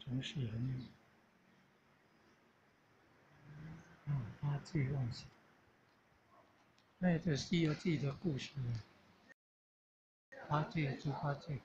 城市人，啊，八戒忘想。那这《西游记》的故事，八戒，猪八戒。